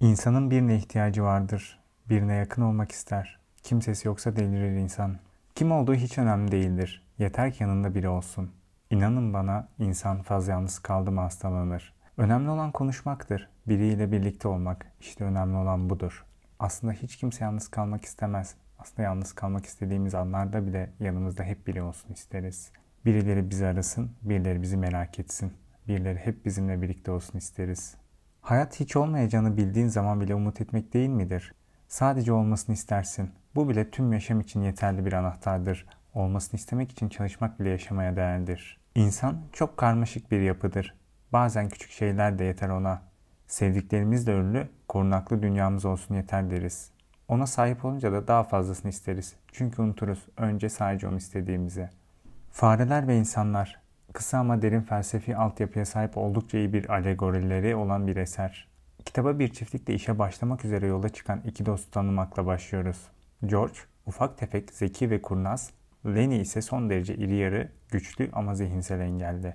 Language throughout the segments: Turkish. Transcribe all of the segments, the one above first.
İnsanın birine ihtiyacı vardır. Birine yakın olmak ister. Kimsesi yoksa delirir insan. Kim olduğu hiç önemli değildir. Yeter ki yanında biri olsun. İnanın bana insan fazla yalnız kaldı mı hastalanır. Önemli olan konuşmaktır. Biriyle birlikte olmak. İşte önemli olan budur. Aslında hiç kimse yalnız kalmak istemez. Aslında yalnız kalmak istediğimiz anlarda bile yanımızda hep biri olsun isteriz. Birileri bizi arasın, birileri bizi merak etsin. Birileri hep bizimle birlikte olsun isteriz. Hayat hiç olmayacağını bildiğin zaman bile umut etmek değil midir? Sadece olmasını istersin. Bu bile tüm yaşam için yeterli bir anahtardır. Olmasını istemek için çalışmak bile yaşamaya değerlidir. İnsan çok karmaşık bir yapıdır. Bazen küçük şeyler de yeter ona. Sevdiklerimiz de ölü, korunaklı dünyamız olsun yeter deriz. Ona sahip olunca da daha fazlasını isteriz. Çünkü unuturuz önce sadece onu istediğimizi. Fareler ve insanlar kısa ama derin felsefi altyapıya sahip oldukça iyi bir alegorileri olan bir eser. Kitaba bir çiftlikle işe başlamak üzere yola çıkan iki dostu tanımakla başlıyoruz. George, ufak tefek, zeki ve kurnaz. Lenny ise son derece iri yarı, güçlü ama zihinsel engelli.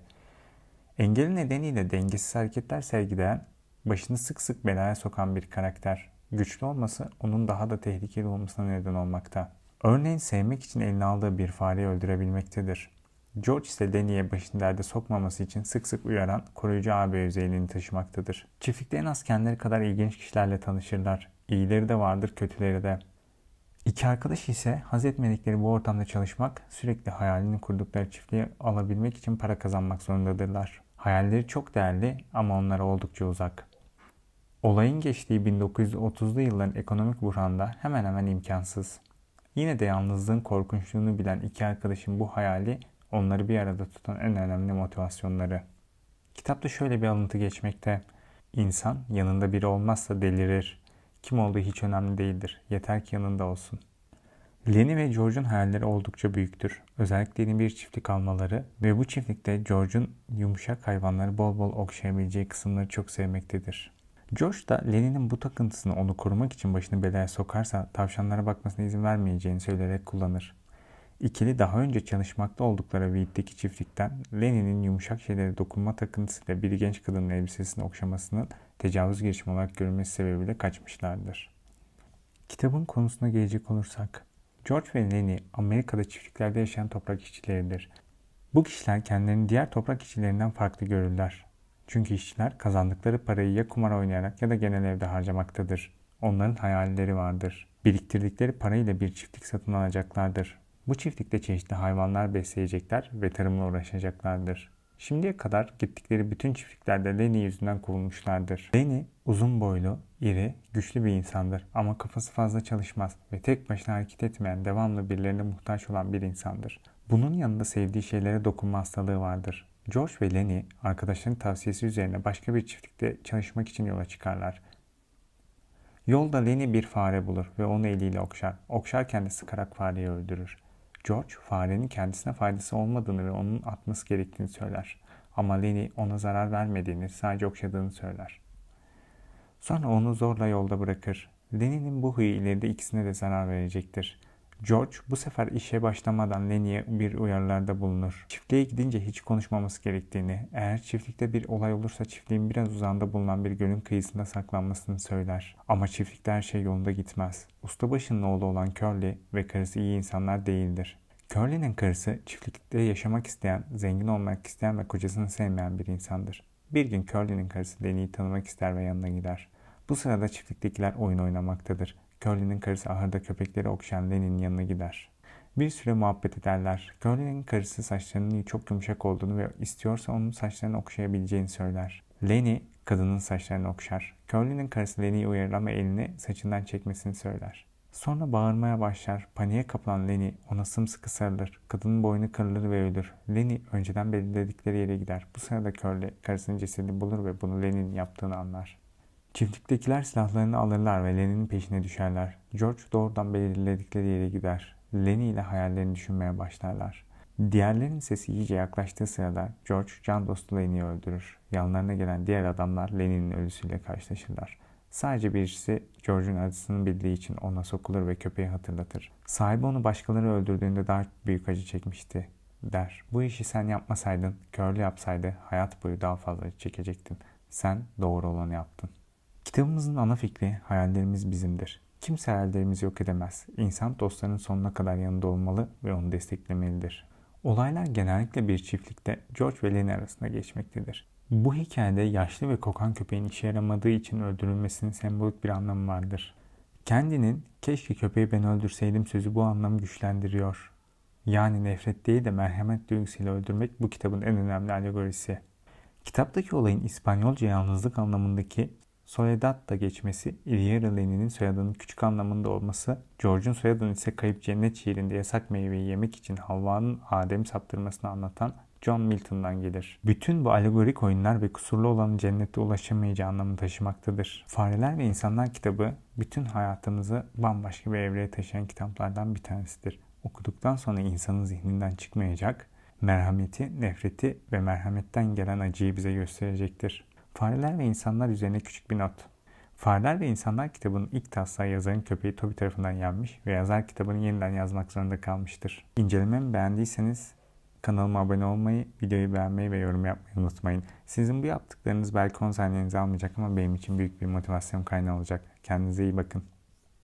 Engeli nedeniyle dengesiz hareketler sergileyen, başını sık sık belaya sokan bir karakter. Güçlü olması onun daha da tehlikeli olmasına neden olmakta. Örneğin sevmek için eline aldığı bir fareyi öldürebilmektedir. George ise Lenny'e başını derde sokmaması için sık sık uyaran koruyucu ağabey özelliğini taşımaktadır. Çiftlikte en az kendileri kadar ilginç kişilerle tanışırlar. İyileri de vardır, kötüleri de. İki arkadaş ise haz etmedikleri bu ortamda çalışmak, sürekli hayalini kurdukları çiftliği alabilmek için para kazanmak zorundadırlar. Hayalleri çok değerli ama onlara oldukça uzak. Olayın geçtiği 1930'lu yılların ekonomik buhranda hemen hemen imkansız. Yine de yalnızlığın korkunçluğunu bilen iki arkadaşın bu hayali onları bir arada tutan en önemli motivasyonları. Kitapta şöyle bir alıntı geçmekte. İnsan yanında biri olmazsa delirir. Kim olduğu hiç önemli değildir. Yeter ki yanında olsun. Lenny ve George'un hayalleri oldukça büyüktür. Özellikle yeni bir çiftlik almaları ve bu çiftlikte George'un yumuşak hayvanları bol bol okşayabileceği kısımları çok sevmektedir. George da Lenny'nin bu takıntısını onu korumak için başını belaya sokarsa tavşanlara bakmasına izin vermeyeceğini söyleyerek kullanır. İkili daha önce çalışmakta oldukları Weed'deki çiftlikten Lenny'nin yumuşak şeylere dokunma takıntısıyla bir genç kadının elbisesini okşamasının tecavüz girişimi olarak görülmesi sebebiyle kaçmışlardır. Kitabın konusuna gelecek olursak, George ve Lenny Amerika'da çiftliklerde yaşayan toprak işçileridir. Bu kişiler kendilerini diğer toprak işçilerinden farklı görürler. Çünkü işçiler kazandıkları parayı ya kumar oynayarak ya da genel evde harcamaktadır. Onların hayalleri vardır. Biriktirdikleri parayla bir çiftlik satın alacaklardır. Bu çiftlikte çeşitli hayvanlar besleyecekler ve tarımla uğraşacaklardır. Şimdiye kadar gittikleri bütün çiftliklerde Lenny yüzünden kovulmuşlardır. Lenny uzun boylu, iri, güçlü bir insandır ama kafası fazla çalışmaz ve tek başına hareket etmeyen, devamlı birilerine muhtaç olan bir insandır. Bunun yanında sevdiği şeylere dokunma hastalığı vardır. George ve Lenny arkadaşların tavsiyesi üzerine başka bir çiftlikte çalışmak için yola çıkarlar. Yolda Lenny bir fare bulur ve onu eliyle okşar. Okşarken de sıkarak fareyi öldürür. George farenin kendisine faydası olmadığını ve onun atması gerektiğini söyler. Ama Lenny ona zarar vermediğini, sadece okşadığını söyler. Sonra onu zorla yolda bırakır. Lenny'nin bu huyu ileride ikisine de zarar verecektir. George bu sefer işe başlamadan Lenny'e bir uyarılarda bulunur. Çiftliğe gidince hiç konuşmaması gerektiğini, eğer çiftlikte bir olay olursa çiftliğin biraz uzağında bulunan bir gölün kıyısında saklanmasını söyler. Ama çiftlikte her şey yolunda gitmez. Ustabaşının oğlu olan Curly ve karısı iyi insanlar değildir. Curly'nin karısı çiftlikte yaşamak isteyen, zengin olmak isteyen ve kocasını sevmeyen bir insandır. Bir gün Curly'nin karısı Lenny'i tanımak ister ve yanına gider. Bu sırada çiftliktekiler oyun oynamaktadır. Curly'nin karısı ahırda köpekleri okşayan Lenny'nin yanına gider. Bir süre muhabbet ederler. Curly'nin karısı saçlarının çok yumuşak olduğunu ve istiyorsa onun saçlarını okşayabileceğini söyler. Lenny kadının saçlarını okşar. Curly'nin karısı Lenny'yi uyarır ama elini saçından çekmesini söyler. Sonra bağırmaya başlar. Paniğe kapılan Lenny ona sımsıkı sarılır. Kadının boynu kırılır ve ölür. Lenny önceden belirledikleri yere gider. Bu sırada Curly karısının cesedini bulur ve bunu Lenny'nin yaptığını anlar. Çiftliktekiler silahlarını alırlar ve Lenny'nin peşine düşerler. George doğrudan belirledikleri yere gider. Lenny ile hayallerini düşünmeye başlarlar. Diğerlerinin sesi iyice yaklaştığı sırada George can dostu Lenny'i öldürür. Yanlarına gelen diğer adamlar Lenny'nin ölüsüyle karşılaşırlar. Sadece birisi George'un acısını bildiği için ona sokulur ve köpeği hatırlatır. Sahibi onu başkaları öldürdüğünde daha büyük acı çekmişti der. Bu işi sen yapmasaydın, körlü yapsaydı hayat boyu daha fazla çekecektin. Sen doğru olanı yaptın. Kitabımızın ana fikri hayallerimiz bizimdir. Kimse hayallerimizi yok edemez. İnsan dostlarının sonuna kadar yanında olmalı ve onu desteklemelidir. Olaylar genellikle bir çiftlikte George ve Lenny arasında geçmektedir. Bu hikayede yaşlı ve kokan köpeğin işe yaramadığı için öldürülmesinin sembolik bir anlamı vardır. Kendinin keşke köpeği ben öldürseydim sözü bu anlamı güçlendiriyor. Yani nefret değil de merhamet duygusuyla öldürmek bu kitabın en önemli alegorisi. Kitaptaki olayın İspanyolca yalnızlık anlamındaki Soledad da geçmesi, Iriera Lenin'in soyadının küçük anlamında olması, George'un soyadının ise kayıp cennet şiirinde yasak meyveyi yemek için Havva'nın Adem saptırmasını anlatan John Milton'dan gelir. Bütün bu alegorik oyunlar ve kusurlu olanın cennete ulaşamayacağı anlamını taşımaktadır. Fareler ve İnsanlar kitabı bütün hayatımızı bambaşka bir evreye taşıyan kitaplardan bir tanesidir. Okuduktan sonra insanın zihninden çıkmayacak, merhameti, nefreti ve merhametten gelen acıyı bize gösterecektir. Fareler ve İnsanlar üzerine küçük bir not. Fareler ve İnsanlar kitabının ilk taslağı yazarın köpeği Toby tarafından yenmiş ve yazar kitabını yeniden yazmak zorunda kalmıştır. İncelememi beğendiyseniz kanalıma abone olmayı, videoyu beğenmeyi ve yorum yapmayı unutmayın. Sizin bu yaptıklarınız belki 10 saniyenizi almayacak ama benim için büyük bir motivasyon kaynağı olacak. Kendinize iyi bakın.